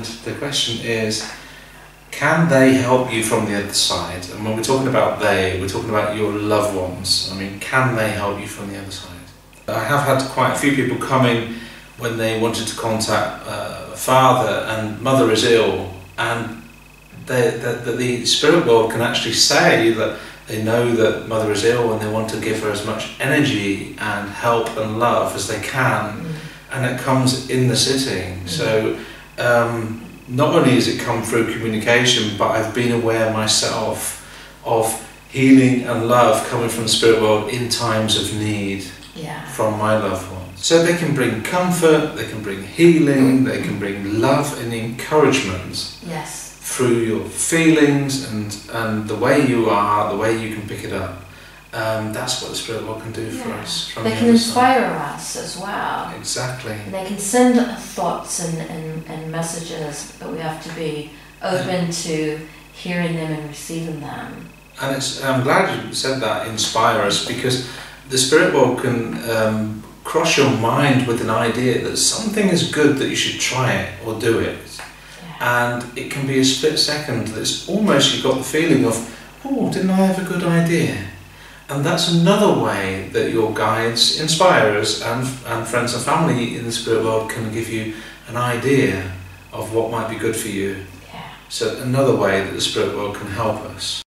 And the question is, can they help you from the other side? And when we're talking about they, we're talking about your loved ones. I mean, can they help you from the other side? I have had quite a few people coming when they wanted to contact uh, father and mother is ill, and they, the, the, the spirit world can actually say that they know that mother is ill and they want to give her as much energy and help and love as they can, mm. and it comes in the sitting. Mm. So. Um, not only has it come through communication, but I've been aware myself of healing and love coming from the spirit world in times of need yeah. from my loved ones. So they can bring comfort, they can bring healing, they can bring love and encouragement. Yes. Through your feelings and, and the way you are, the way you can pick it up um, that's what the spirit world can do yeah. for us. they the can inspire side. us as well. Exactly. They can send thoughts and, and, and messages, but we have to be open yeah. to hearing them and receiving them. And it's, I'm glad you said that, inspire us, because the spirit world can um, cross your mind with an idea that something is good that you should try it or do it. Yeah. And it can be a split second that's almost you've got the feeling of, oh, didn't I have a good idea? And that's another way that your guides, inspirers, and, and friends and family in the spirit world can give you an idea of what might be good for you. Yeah. So, another way that the spirit world can help us.